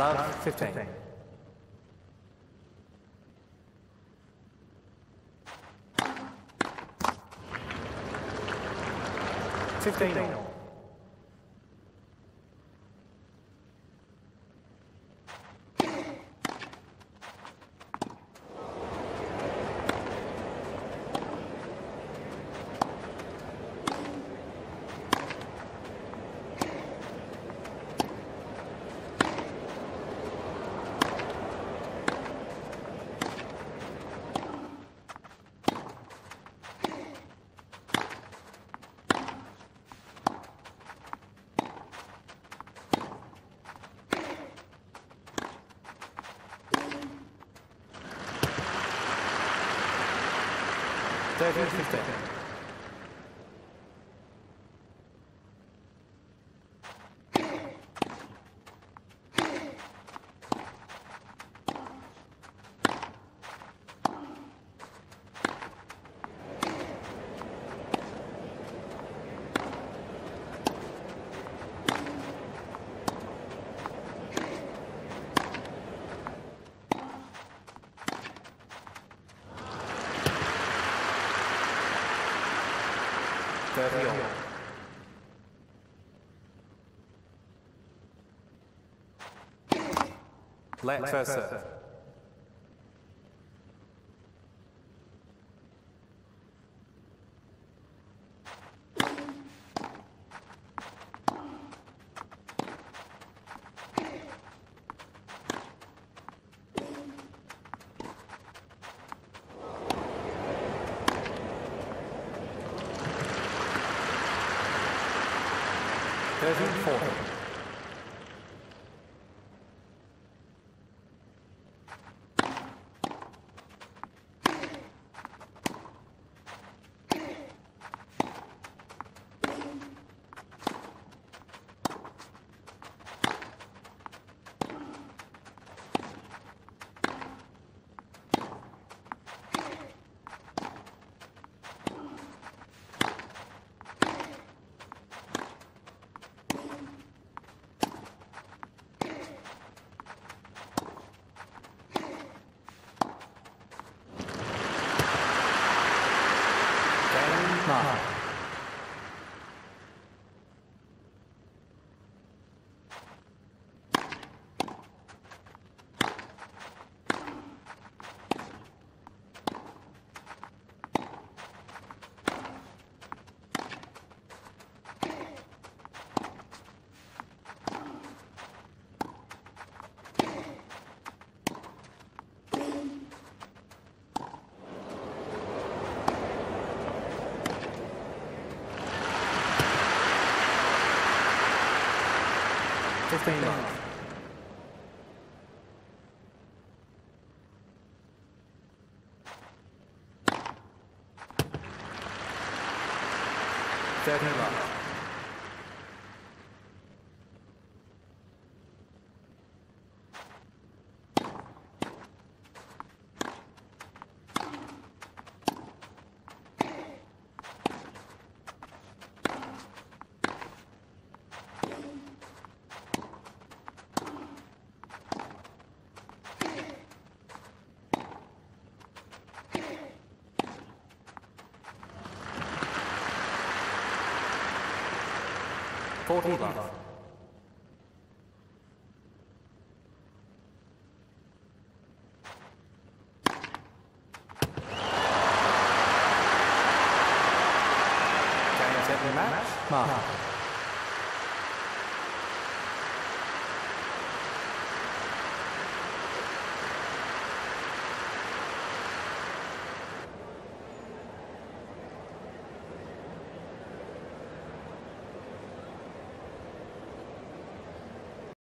Love, 15. Fifteen. 15. Stefan Fichter. Thirty all. Let first serve. Thirteen four. Game nine. 这声音呢？40 buff. Match. Match.